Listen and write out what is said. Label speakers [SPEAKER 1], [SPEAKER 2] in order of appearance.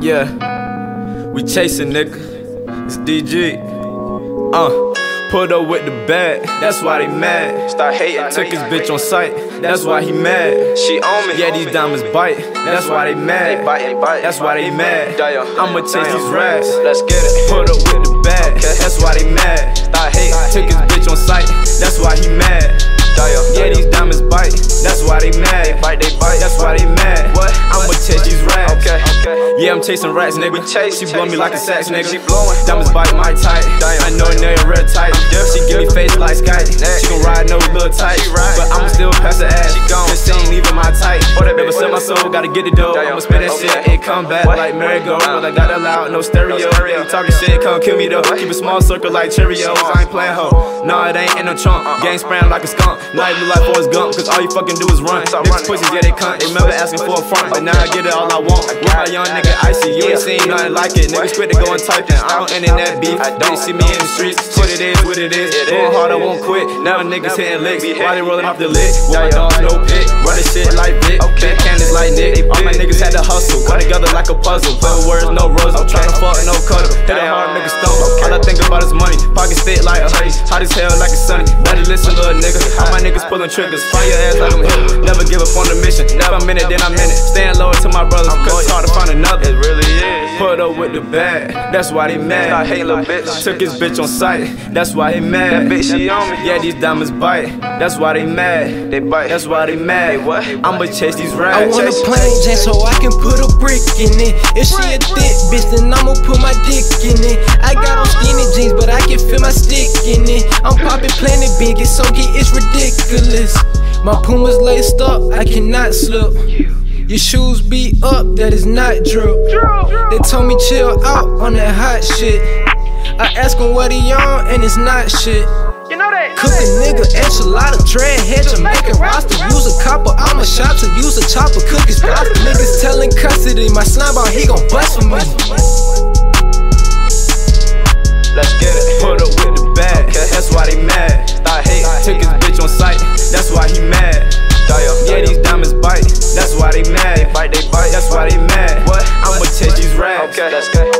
[SPEAKER 1] Yeah, we chasing nigga. It's DG. Uh, put up with the bag. That's why they mad.
[SPEAKER 2] Start hating.
[SPEAKER 1] Took his bitch on sight. That's why he mad.
[SPEAKER 2] She on me.
[SPEAKER 1] Yeah, these diamonds bite. That's why they mad.
[SPEAKER 2] they bite.
[SPEAKER 1] That's why they mad. I'ma chase these raps.
[SPEAKER 2] Let's get it.
[SPEAKER 1] Put up with the bag. That's why they mad.
[SPEAKER 2] Start hating.
[SPEAKER 1] Took his bitch on sight. That's why he mad. Yeah, these diamonds bite. That's why they mad.
[SPEAKER 2] bite, they bite.
[SPEAKER 1] That's why they mad.
[SPEAKER 2] What?
[SPEAKER 1] I'ma chase these raps. Yeah, I'm chasing rats, nigga.
[SPEAKER 2] We chase,
[SPEAKER 1] she blow me like a sax, nigga.
[SPEAKER 2] She blowing,
[SPEAKER 1] Diamonds bite my tight. I know they red tight. She give me face like. She gon' ride no little tight. But I'ma still pass her ass.
[SPEAKER 2] She gone.
[SPEAKER 1] Cause she ain't even my type.
[SPEAKER 2] What that
[SPEAKER 1] Never sell my soul, gotta get it though. I'ma spin that shit, and come back like merry-go. But I got that loud, no stereo. You talking shit, come kill me though. Keep a small circle like Cheerios. I ain't playing hoe. Nah, it ain't in no trunk.
[SPEAKER 2] Uh-uh.
[SPEAKER 1] Gang spraying like a skunk. Now you look like Forrest Gump. Cause all you fucking do is run. Niggas pussies, yeah, they cunt. They remember asking for a front. But now I get it all I want. With my young nigga icy. You ain't seen nothing like it. Niggas quit to go and type it. I don't internet beef.
[SPEAKER 2] I
[SPEAKER 1] They
[SPEAKER 2] don't.
[SPEAKER 1] see me in the streets. What it is, what it is.
[SPEAKER 2] It
[SPEAKER 1] Going hard, won't quit. Now niggas hitting licks. Why they rolling off the lick? With my dogs, no pit. Running shit like Vic.
[SPEAKER 2] Okay.
[SPEAKER 1] Cannons like Nick. All my niggas had to hustle. Come together like a puzzle. Put words, no rose. I'm tryna fuck, no cuddle. Hit a hard nigga stone. All I think about is money. Pockets thick like a honey. Hot as hell like a sunny. Better listen, little nigga. All my niggas pulling triggers. Find your ass like I'm hit. Never give up on the mission. Never I'm in it, then I'm in it. Staying loyal to my brothers. Cause it's hard to find another. With the bag. That's why they
[SPEAKER 2] Start
[SPEAKER 1] mad.
[SPEAKER 2] hating, little bitch.
[SPEAKER 1] Took his bitch on sight. That's why they mad.
[SPEAKER 2] That bitch, she on me.
[SPEAKER 1] Yeah, these diamonds bite. That's why they mad.
[SPEAKER 2] They bite.
[SPEAKER 1] That's why they mad.
[SPEAKER 2] They what?
[SPEAKER 1] I'ma chase these
[SPEAKER 3] I
[SPEAKER 1] rats.
[SPEAKER 3] want a plain Jane so I can put a brick in it. If she a thick bitch, then I'ma put my dick in it. I got on skinny jeans, but I can feel my stick in it. I'm popping planet big, it's so get it's ridiculous. My Pumas laced up, I cannot slip. Your shoes be up, that is not drip. They told me chill out on that hot shit. I ask him what he on, and it's not shit. You know Cook a nigga enchilada, dread head, Jamaican roster. Use a copper, I'm a shot to use a chopper. Cookies. Niggas telling custody, my slime ball, he gon' bust for me.
[SPEAKER 2] Okay, let's go.